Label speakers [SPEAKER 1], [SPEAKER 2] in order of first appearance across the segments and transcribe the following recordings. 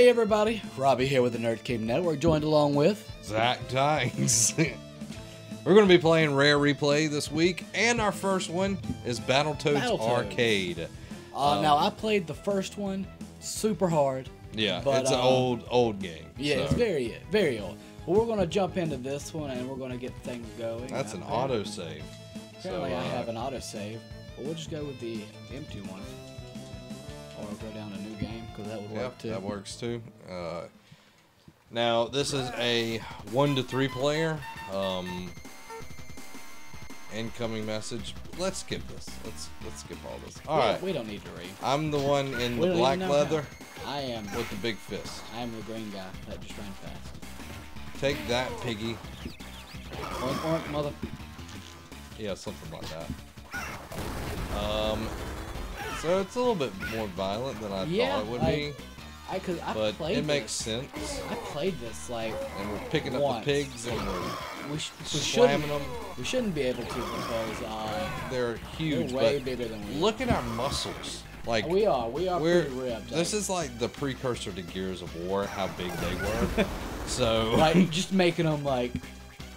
[SPEAKER 1] Hey everybody, Robbie here with the Nerd Cave Network, joined along with
[SPEAKER 2] Zach Dykes. We're going to be playing Rare Replay this week, and our first one is Battletoads
[SPEAKER 1] Battletoads.
[SPEAKER 2] Arcade.
[SPEAKER 1] uh, now I played the first one super hard.
[SPEAKER 2] Yeah,
[SPEAKER 1] But,
[SPEAKER 2] it's an
[SPEAKER 1] um,
[SPEAKER 2] old, old game.
[SPEAKER 1] Yeah,
[SPEAKER 2] so
[SPEAKER 1] it's very very old. We're gonna jump into this one and we're gonna get things going.
[SPEAKER 2] That's an auto save.
[SPEAKER 1] Apparently,
[SPEAKER 2] so,
[SPEAKER 1] I
[SPEAKER 2] uh,
[SPEAKER 1] have an autosave, but we'll just go with the empty one, or go down to new game because that would work too.
[SPEAKER 2] that works too. Uh, now this is a one to three player. Um, incoming message. Let's skip this. Let's let's skip all this. All
[SPEAKER 1] We-
[SPEAKER 2] right.
[SPEAKER 1] we don't need to read.
[SPEAKER 2] I'm the one in
[SPEAKER 1] We
[SPEAKER 2] the black leather
[SPEAKER 1] how. I am.
[SPEAKER 2] with the big fist.
[SPEAKER 1] I am the green guy that just ran fast.
[SPEAKER 2] Take that, piggy.
[SPEAKER 1] Oink, oink, mother.
[SPEAKER 2] Yeah, something like that. Um, so it's a little bit more violent than I
[SPEAKER 1] Yeah,
[SPEAKER 2] thought it would
[SPEAKER 1] like,
[SPEAKER 2] be,
[SPEAKER 1] I cause I
[SPEAKER 2] but
[SPEAKER 1] played
[SPEAKER 2] it makes
[SPEAKER 1] this.
[SPEAKER 2] sense.
[SPEAKER 1] I played this like
[SPEAKER 2] And we're picking up
[SPEAKER 1] Once.
[SPEAKER 2] the pigs and we're
[SPEAKER 1] we, sh- we
[SPEAKER 2] slamming
[SPEAKER 1] shouldn't
[SPEAKER 2] them.
[SPEAKER 1] we shouldn't be able to because uh,
[SPEAKER 2] They're huge,
[SPEAKER 1] they're way bigger than we.
[SPEAKER 2] look at our muscles. Like
[SPEAKER 1] we are we are
[SPEAKER 2] we're
[SPEAKER 1] pretty ripped.
[SPEAKER 2] this is like the precursor to Gears of War, how big they were. so
[SPEAKER 1] like just making them like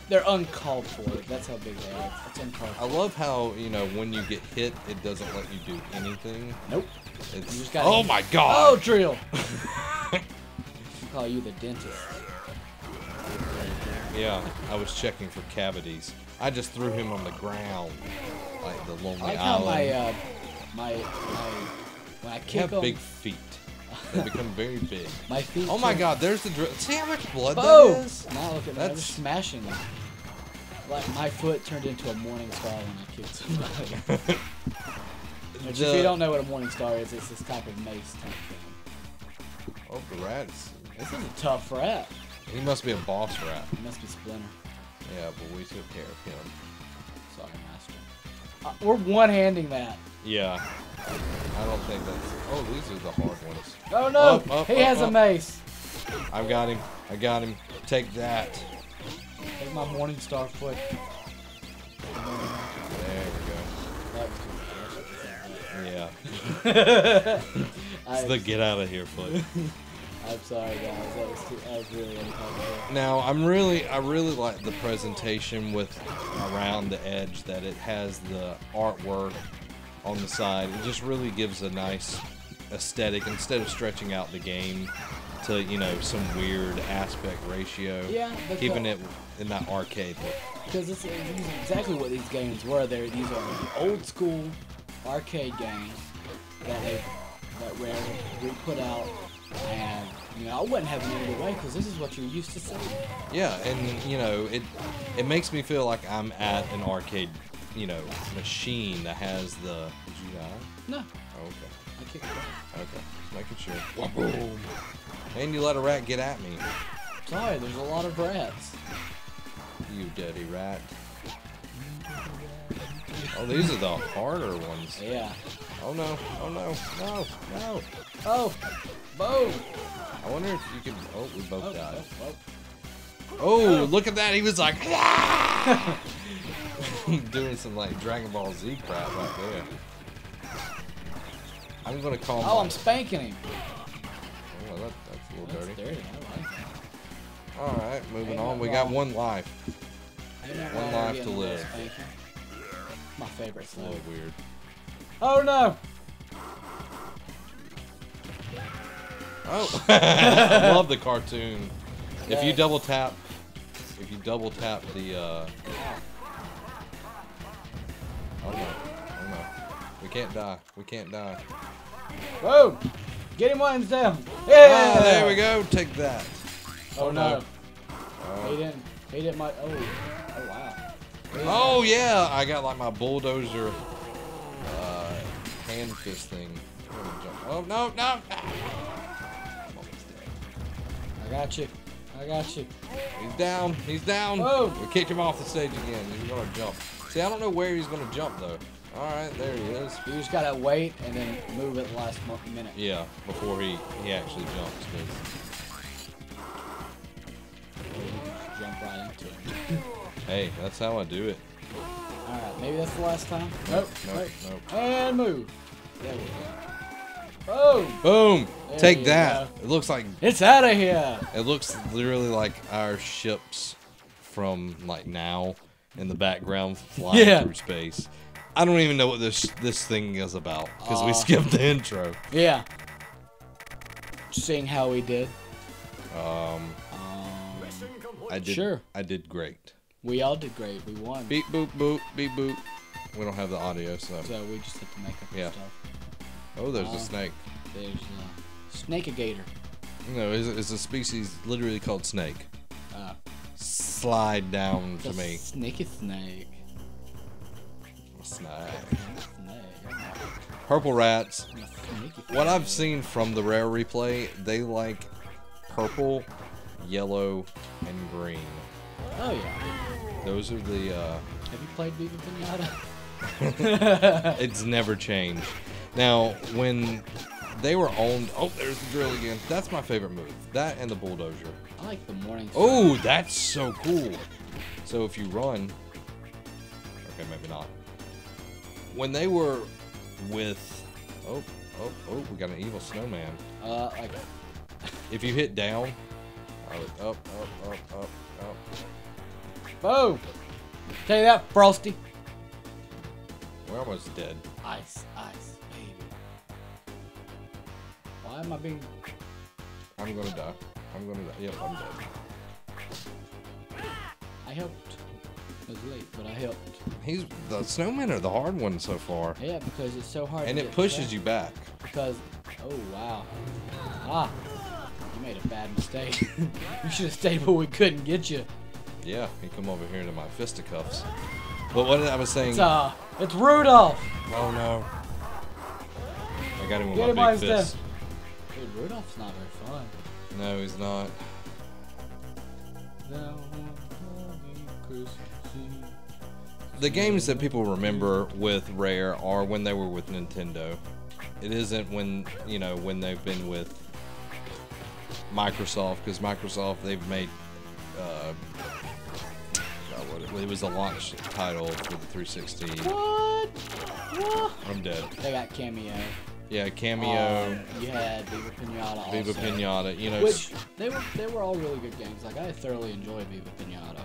[SPEAKER 1] they're uncalled for. That's how big they are. It's uncalled
[SPEAKER 2] I love how you know when you get hit, it doesn't let you do anything.
[SPEAKER 1] Nope.
[SPEAKER 2] It's
[SPEAKER 1] You just gotta-
[SPEAKER 2] oh my god.
[SPEAKER 1] Oh, drill. I call you the dentist.
[SPEAKER 2] Yeah, I was checking for cavities. I just threw him on the ground, like the lonely
[SPEAKER 1] I like how
[SPEAKER 2] island.
[SPEAKER 1] my uh, my my when I
[SPEAKER 2] You
[SPEAKER 1] kick
[SPEAKER 2] have
[SPEAKER 1] 'em,
[SPEAKER 2] big feet. They become very big.
[SPEAKER 1] my feet.
[SPEAKER 2] Oh my god, there's the drill. See how much blood
[SPEAKER 1] Boom!
[SPEAKER 2] that is?
[SPEAKER 1] Now look at that.
[SPEAKER 2] That's-
[SPEAKER 1] smashing them. Like my foot turned into a morning star when I kicked somebody. Which, if you don't know what a morning star is, it's this type of mace type thing.
[SPEAKER 2] Oh, the rats.
[SPEAKER 1] This is a tough rat.
[SPEAKER 2] He must be a boss rat.
[SPEAKER 1] He must be Splinter.
[SPEAKER 2] Yeah, but we took care of him.
[SPEAKER 1] Sorry. Uh, we're one-handing that.
[SPEAKER 2] Yeah. I don't think that's. Oh, these are the hard ones.
[SPEAKER 1] Oh no!
[SPEAKER 2] Up, up,
[SPEAKER 1] he
[SPEAKER 2] up,
[SPEAKER 1] has a mace.
[SPEAKER 2] I've got him. I got him. Take that.
[SPEAKER 1] Take my morning star foot.
[SPEAKER 2] There we
[SPEAKER 1] That was too
[SPEAKER 2] go. Yeah. It's the get out of here foot.
[SPEAKER 1] I'm sorry, guys. That was too. That was really uncomfortable.
[SPEAKER 2] Now I'm really I really like the presentation with around the edge that it has the artwork on the side. It just really gives a nice aesthetic instead of stretching out the game to you know some weird aspect ratio.
[SPEAKER 1] Yeah,
[SPEAKER 2] keeping it in that arcade look.
[SPEAKER 1] Because this is exactly what these games were. They're, these are old school arcade games that they that Rare re put out, and you know I wouldn't have it any other way because this is what you're used to seeing.
[SPEAKER 2] Yeah, and you know it it makes me feel like I'm at an arcade you know machine that has the. Did you die?
[SPEAKER 1] No,
[SPEAKER 2] Oh, okay.
[SPEAKER 1] I kicked it.
[SPEAKER 2] Okay, just making sure. Boom. And you let a rat get at me.
[SPEAKER 1] Sorry, there's a lot of rats.
[SPEAKER 2] You dirty rat. Oh, these are the harder ones.
[SPEAKER 1] Yeah.
[SPEAKER 2] Oh no, oh no, no, no.
[SPEAKER 1] Oh, boom.
[SPEAKER 2] I wonder if you can. Oh, we both
[SPEAKER 1] Oh,
[SPEAKER 2] died.
[SPEAKER 1] oh,
[SPEAKER 2] Oh, look at that. He was like. Doing some like Dragon Ball Z crap right there. I'm gonna call
[SPEAKER 1] oh. oh,
[SPEAKER 2] my-
[SPEAKER 1] I'm spanking him.
[SPEAKER 2] Oh, that, that's a little
[SPEAKER 1] That's
[SPEAKER 2] dirty.
[SPEAKER 1] dirty. I like that.
[SPEAKER 2] Alright, moving
[SPEAKER 1] Ain't
[SPEAKER 2] on. We got one life. One life to live.
[SPEAKER 1] My favorite
[SPEAKER 2] It's a little weird.
[SPEAKER 1] Oh no!
[SPEAKER 2] Oh, I love the cartoon. If you double tap, if you double tap the, uh, oh no, oh no, we can't die, we can't die.
[SPEAKER 1] Boom! Get him while he's down. Yeah!
[SPEAKER 2] Ah, there we go. Take that.
[SPEAKER 1] Oh,
[SPEAKER 2] Oh,
[SPEAKER 1] no.
[SPEAKER 2] no.
[SPEAKER 1] He
[SPEAKER 2] Uh,
[SPEAKER 1] didn't. He didn't. My. Oh. Oh wow.
[SPEAKER 2] oh yeah, I got like my bulldozer, uh, hand fist thing. I'm gonna jump- Oh no, no.
[SPEAKER 1] Got you. I got you.
[SPEAKER 2] He's down. He's down.
[SPEAKER 1] Whoa.
[SPEAKER 2] We kicked him off the stage again. He's gonna jump. See, I don't know where he's gonna jump though. All right, there he is.
[SPEAKER 1] You just gotta wait and then move at the last minute.
[SPEAKER 2] Yeah, before he he actually jumps. 'cause-
[SPEAKER 1] Just jump right into it.
[SPEAKER 2] hey, that's how I do it.
[SPEAKER 1] All right. Maybe that's the last time. Nope.
[SPEAKER 2] Nope.
[SPEAKER 1] Nope.
[SPEAKER 2] Nope.
[SPEAKER 1] And move. There we go. Oh,
[SPEAKER 2] Boom!
[SPEAKER 1] There
[SPEAKER 2] Take that. It looks like
[SPEAKER 1] it's out of here.
[SPEAKER 2] it looks literally like our ships from like now in the background flying
[SPEAKER 1] Yeah.
[SPEAKER 2] through space. I don't even know what this this thing is about because we skipped the intro.
[SPEAKER 1] Yeah. Seeing how we did.
[SPEAKER 2] Um,
[SPEAKER 1] Um,
[SPEAKER 2] I did.
[SPEAKER 1] Sure.
[SPEAKER 2] I did great.
[SPEAKER 1] we all did great. We won.
[SPEAKER 2] Beep boop boop beep boop. We don't have the audio, so.
[SPEAKER 1] So we just have to make up
[SPEAKER 2] Yeah.
[SPEAKER 1] stuff.
[SPEAKER 2] Oh, there's
[SPEAKER 1] Uh,
[SPEAKER 2] a snake.
[SPEAKER 1] There's uh, Snakeagator.
[SPEAKER 2] No, it's, it's a species literally called snake.
[SPEAKER 1] Uh,
[SPEAKER 2] Slide down to me.
[SPEAKER 1] Snaky snake.
[SPEAKER 2] Snake.
[SPEAKER 1] Snake.
[SPEAKER 2] Purple rats.
[SPEAKER 1] A
[SPEAKER 2] What I've seen from the rare replay, they like purple, yellow, and green.
[SPEAKER 1] Oh yeah.
[SPEAKER 2] Those are the. uh
[SPEAKER 1] Have you played Viva Pinata?
[SPEAKER 2] It's never changed. Now, when they were owned, oh, there's the drill again. That's my favorite move. That and the bulldozer.
[SPEAKER 1] I like the morning.
[SPEAKER 2] Oh, that's so cool. So if you run, okay, maybe not. When they were with, oh, oh, oh, we got an evil snowman.
[SPEAKER 1] Uh, like
[SPEAKER 2] If you hit down, oh, up, up, up, up, up.
[SPEAKER 1] boom. Tell you that, Frosty.
[SPEAKER 2] We're almost dead.
[SPEAKER 1] Ice, ice. Why am I being?
[SPEAKER 2] I'm gonna die. I'm gonna die. Yep, I'm dead.
[SPEAKER 1] I helped. It was late, but I helped.
[SPEAKER 2] He's the snowmen are the hard one so far,
[SPEAKER 1] Yeah, because it's so hard.
[SPEAKER 2] and it pushes
[SPEAKER 1] track.
[SPEAKER 2] you back.
[SPEAKER 1] Because, oh wow, ah, you made a bad mistake. you should have stayed where we couldn't get you.
[SPEAKER 2] Yeah, he come over here to my fisticuffs. But what I was saying.
[SPEAKER 1] It's uh, it's Rudolph.
[SPEAKER 2] Oh no. I got him with
[SPEAKER 1] Get
[SPEAKER 2] my big fist.
[SPEAKER 1] Dude, Rudolph's not very fun.
[SPEAKER 2] No, he's not. The games that people remember with Rare are when they were with Nintendo. It isn't when, you know, when they've been with Microsoft, because Microsoft, they've made. Uh, what it, it was a launch title for the 360.
[SPEAKER 1] What? What?
[SPEAKER 2] I'm dead.
[SPEAKER 1] They got Kameo.
[SPEAKER 2] Yeah, Kameo,
[SPEAKER 1] Um, you had Viva Pinata.
[SPEAKER 2] Viva
[SPEAKER 1] also,
[SPEAKER 2] Pinata, you know.
[SPEAKER 1] Which they were they were all really good games. Like I thoroughly enjoyed Viva Pinata.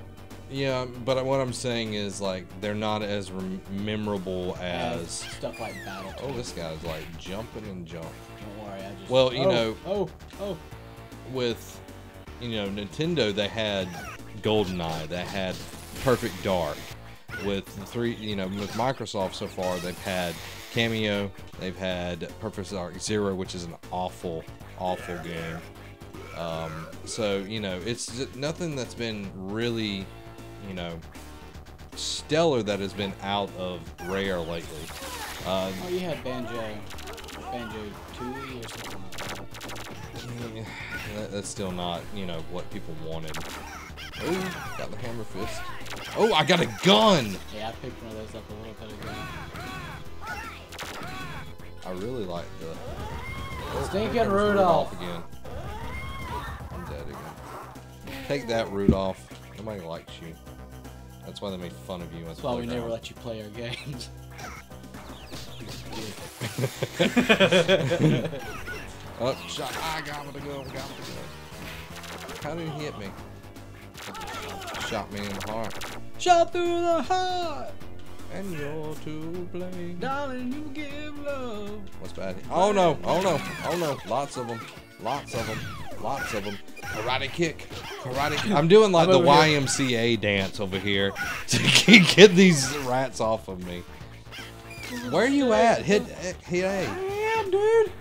[SPEAKER 2] Yeah, but what I'm saying is like they're not as rem- memorable
[SPEAKER 1] As
[SPEAKER 2] as.
[SPEAKER 1] stuff like Battle.
[SPEAKER 2] Oh, this guy's like jumping and jumping.
[SPEAKER 1] Don't worry, I just.
[SPEAKER 2] Well, you
[SPEAKER 1] oh,
[SPEAKER 2] know-
[SPEAKER 1] Oh, oh.
[SPEAKER 2] With, you know, Nintendo, they had GoldenEye, they had Perfect Dark. With the three, you know, with Microsoft so far, they've had Kameo, they've had Perfect Dark Zero, which is an awful, awful game. Um, so you know, it's nothing that's been really, you know, stellar that has been out of Rare lately. Uh,
[SPEAKER 1] Oh, you had Banjo, Banjo Tooie or something like that,
[SPEAKER 2] that's still not, you know, what people wanted. Oh, got the hammer fist. Oh, I got a gun!
[SPEAKER 1] Yeah, I picked one of those up a little bit ago.
[SPEAKER 2] I really like the. Oh,
[SPEAKER 1] Stinking
[SPEAKER 2] comes
[SPEAKER 1] Rudolph.
[SPEAKER 2] again. I'm dead again. Take that, Rudolph. Nobody likes you. That's why they made fun of you.
[SPEAKER 1] That's why we never let you play our games.
[SPEAKER 2] Oh, shot. I got him to go. Got him to go. How did he hit me? Shot me in the heart.
[SPEAKER 1] Shot through the heart,
[SPEAKER 2] And you're to blame.
[SPEAKER 1] darling, you give love.
[SPEAKER 2] What's bad? Oh no! Oh no! Oh no! Lots of them. Lots of them. Lots of them. Karate kick. Karate. Kick. I'm doing like
[SPEAKER 1] I'm
[SPEAKER 2] the
[SPEAKER 1] over here.
[SPEAKER 2] YMCA dance over here to get these rats off of me. Where are you at? Hit hit A.
[SPEAKER 1] Mayhem, dude.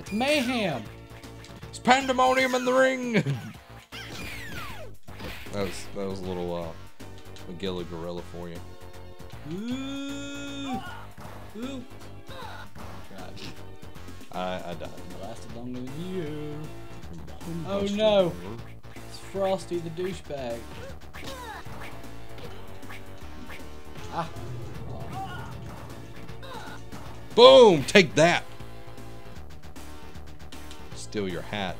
[SPEAKER 1] It's mayhem.
[SPEAKER 2] It's pandemonium in the ring. that was that was a little uh, Magilla Gorilla for you.
[SPEAKER 1] Ooh. Ooh.
[SPEAKER 2] I I died.
[SPEAKER 1] Lasted longer than you. Oh no. It's Frosty the douchebag. Ah.
[SPEAKER 2] Boom! Take that. Steal your hat.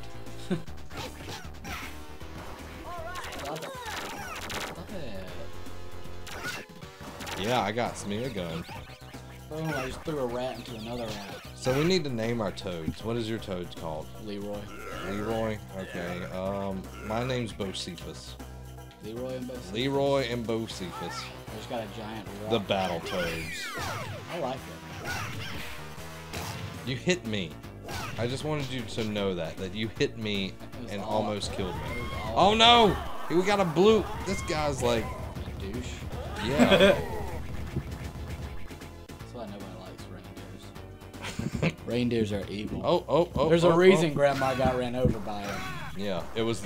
[SPEAKER 2] Yeah, I got me a gun.
[SPEAKER 1] Boom, I just threw a rat into another rat.
[SPEAKER 2] So we need to name our toads. What is your toads called?
[SPEAKER 1] Leroy.
[SPEAKER 2] Leroy. Okay. Um, my name's Bocephus.
[SPEAKER 1] Leroy and Bocephus.
[SPEAKER 2] Leroy and Bocephus,
[SPEAKER 1] I just got a giant rock.
[SPEAKER 2] the battle toads.
[SPEAKER 1] I like it.
[SPEAKER 2] You hit me. I just wanted you to know that that you hit me and
[SPEAKER 1] all-
[SPEAKER 2] almost killed me.
[SPEAKER 1] all
[SPEAKER 2] Oh no! We got a blue. This guy's like,
[SPEAKER 1] douche.
[SPEAKER 2] yeah.
[SPEAKER 1] reindeers. are evil.
[SPEAKER 2] Oh oh oh.
[SPEAKER 1] There's
[SPEAKER 2] oh,
[SPEAKER 1] a reason
[SPEAKER 2] oh.
[SPEAKER 1] Grandma got ran over by him.
[SPEAKER 2] Yeah, it was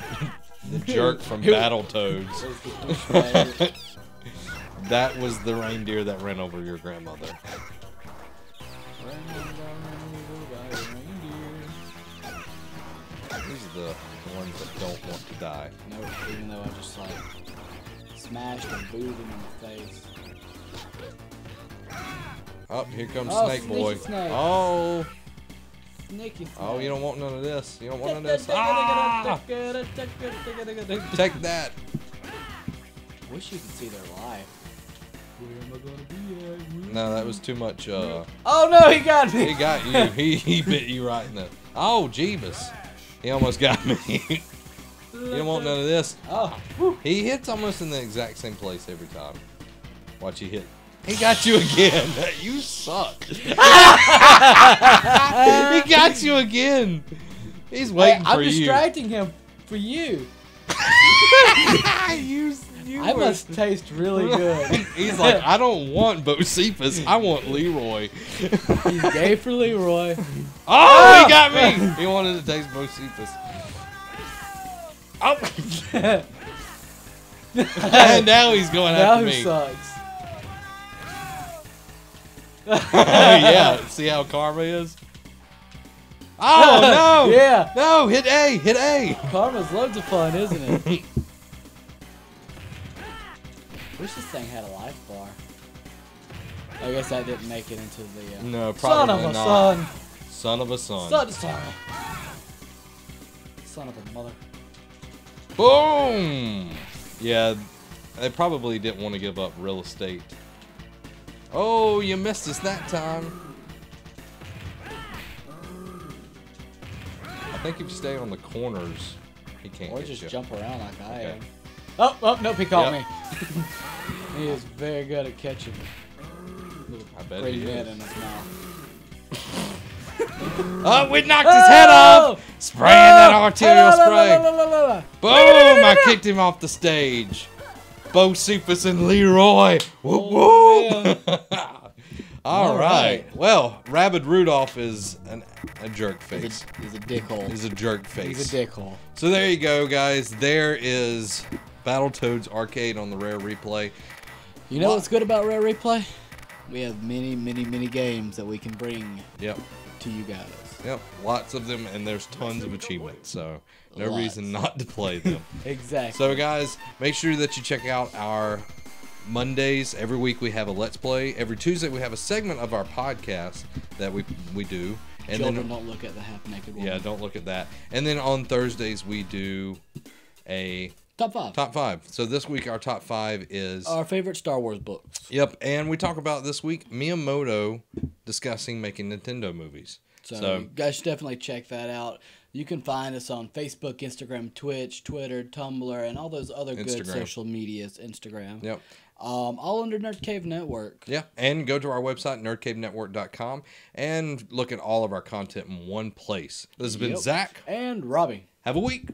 [SPEAKER 2] the jerk from Battletoads.
[SPEAKER 1] It was the douchebag.
[SPEAKER 2] That was the reindeer that ran over your grandmother.
[SPEAKER 1] Grandma got ran over by a reindeer.
[SPEAKER 2] These are the ones that don't want to die.
[SPEAKER 1] No, even though I just like smashed and booted him in the face.
[SPEAKER 2] Oh, here comes
[SPEAKER 1] Oh,
[SPEAKER 2] Snake Boy.
[SPEAKER 1] snake.
[SPEAKER 2] Oh,
[SPEAKER 1] Sneaky
[SPEAKER 2] oh, you don't want none of this. You don't want none of this. Ah! Take that.
[SPEAKER 1] Wish you could see their life. Where am I gonna be at?
[SPEAKER 2] No, that was too much. Uh,
[SPEAKER 1] Oh no, he got me.
[SPEAKER 2] he got you. He he bit you right in the. Oh, Jeebus. He almost got me. you don't want none of this.
[SPEAKER 1] Oh, whew.
[SPEAKER 2] He hits almost in the exact same place every time. Watch he hit. He got you again. you suck. he got you again. He's waiting
[SPEAKER 1] I'm
[SPEAKER 2] for you.
[SPEAKER 1] distracting him for you.
[SPEAKER 2] you, you
[SPEAKER 1] I
[SPEAKER 2] were-
[SPEAKER 1] must taste really good.
[SPEAKER 2] He's like, I don't want Bocephus. I want Leroy.
[SPEAKER 1] He's gay for Leroy.
[SPEAKER 2] Oh, he ah! got me. He wanted to taste Bocephus. Oh. and now he's going
[SPEAKER 1] now
[SPEAKER 2] after
[SPEAKER 1] who
[SPEAKER 2] me.
[SPEAKER 1] sucks?
[SPEAKER 2] yeah. See how karma is? Oh no!
[SPEAKER 1] yeah.
[SPEAKER 2] No, hit A, hit A.
[SPEAKER 1] Karma's loads of fun, isn't it? Wish this thing had a life bar. I guess that didn't make it into the. Uh,
[SPEAKER 2] No,
[SPEAKER 1] son of a
[SPEAKER 2] not.
[SPEAKER 1] son.
[SPEAKER 2] Son of a son.
[SPEAKER 1] Son, of son. Son of a mother.
[SPEAKER 2] Boom! Yeah, they probably didn't want to give up real estate. Oh, you missed us that time. I think if you stay on the corners, he can't
[SPEAKER 1] Or just
[SPEAKER 2] you.
[SPEAKER 1] jump around like I
[SPEAKER 2] Okay.
[SPEAKER 1] am. Oh, oh, nope, he caught
[SPEAKER 2] Yep.
[SPEAKER 1] me. he is very good at catching
[SPEAKER 2] I bet he is.
[SPEAKER 1] in his mouth.
[SPEAKER 2] Oh, we knocked his head oh! off! Spraying that oh! arterial spray. Boom! I kicked him off the stage. Bocephus and Leroy. Whoop
[SPEAKER 1] Oh,
[SPEAKER 2] whoop. All
[SPEAKER 1] All
[SPEAKER 2] right.
[SPEAKER 1] right.
[SPEAKER 2] Well, Rabid Rudolph is an, a jerk
[SPEAKER 1] He's
[SPEAKER 2] face.
[SPEAKER 1] a, he's a dickhole.
[SPEAKER 2] He's a jerk face.
[SPEAKER 1] He's a dickhole.
[SPEAKER 2] So there you go, guys. There is Battletoads Arcade on the Rare Replay.
[SPEAKER 1] You know
[SPEAKER 2] What?
[SPEAKER 1] what's good about Rare Replay? We have many, many, many games that we can bring
[SPEAKER 2] Yep.
[SPEAKER 1] to you guys.
[SPEAKER 2] Yep. Lots of them, and there's tons of achievements. So no
[SPEAKER 1] Lots.
[SPEAKER 2] reason not to play them.
[SPEAKER 1] Exactly.
[SPEAKER 2] So, guys, make sure that you check out our Mondays. Every week we have a Let's Play. Every Tuesday we have a segment of our podcast that we we do. And
[SPEAKER 1] Children
[SPEAKER 2] then,
[SPEAKER 1] don't look at the half naked woman.
[SPEAKER 2] yeah, don't look at that. And then on Thursdays we do a
[SPEAKER 1] Top five.
[SPEAKER 2] top five. So this week our top five is
[SPEAKER 1] Our favorite Star Wars books.
[SPEAKER 2] yep, and we talk about this week Miyamoto discussing making Nintendo movies.
[SPEAKER 1] So,
[SPEAKER 2] So,
[SPEAKER 1] you guys should definitely check that out. You can find us on Facebook, Instagram, Twitch, Twitter, Tumblr, and all those other good social medias. Instagram.
[SPEAKER 2] yep.
[SPEAKER 1] Um, all under Nerd Cave Network.
[SPEAKER 2] Yeah, and go to our website, nerdcavenetwork.com, and look at all of our content in one place. This has been
[SPEAKER 1] Yep.
[SPEAKER 2] Zach.
[SPEAKER 1] And Robbie.
[SPEAKER 2] Have a week.